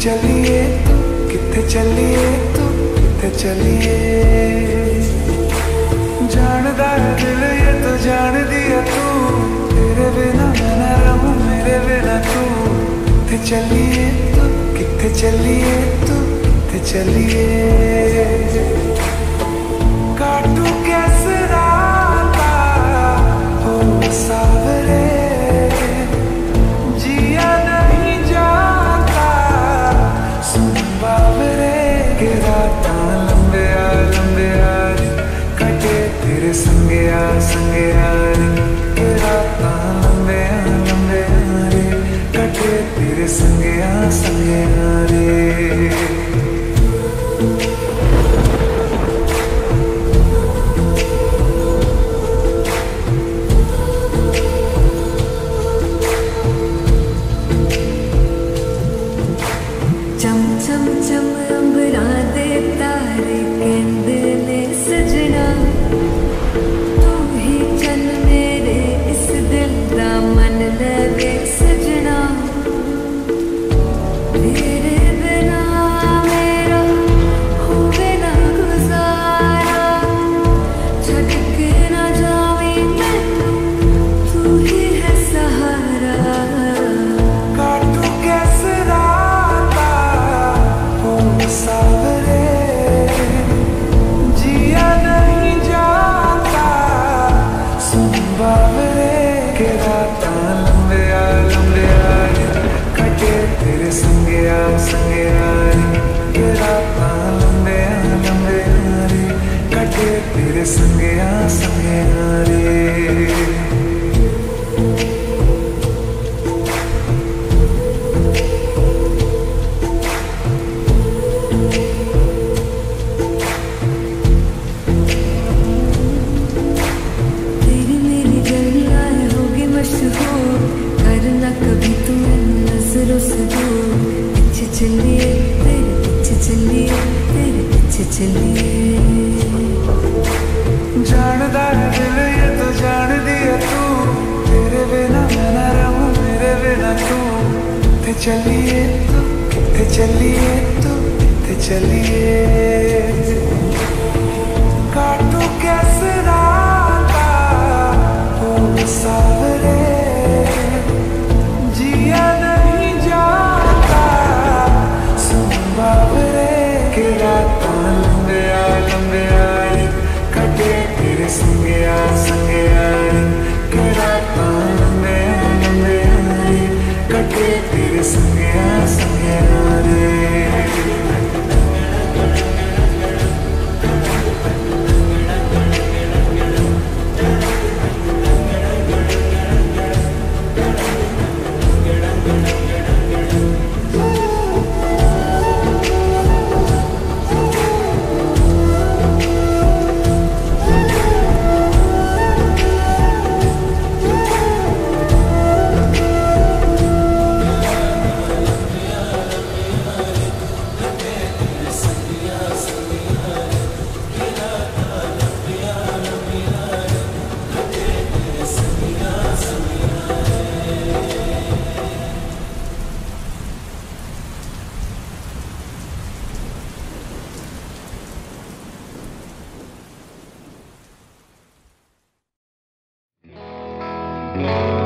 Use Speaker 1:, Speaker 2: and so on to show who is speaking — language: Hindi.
Speaker 1: चलिए, कितने चलिए तू कितने चलिए। जानदा दिल ये तो जान दिया तू, तेरे बिना मैं ना रहूँ, मेरे बिना तू। कितने चलिए तू कितने चलिए तू कितने चलिए। काटू संगे रे
Speaker 2: ਇਸ ਲਈ
Speaker 1: ਜਾਣਦਾ ਹੈ ਦਿਲ ਇਹ ਤਾਂ ਜਾਣਦੀ ਹੈ ਤੂੰ ਤੇਰੇ ਬਿਨਾ ਮੈਂ ਨਾ ਰਹੂੰ ਮੇਰੇ ਬਿਨਾ ਤੂੰ ਤੇ ਚੱਲੀਏ ਤੂੰ ਤੇ ਚੱਲੀਏ ਤੂੰ ਤੇ ਚੱਲੀਏ Deus. Música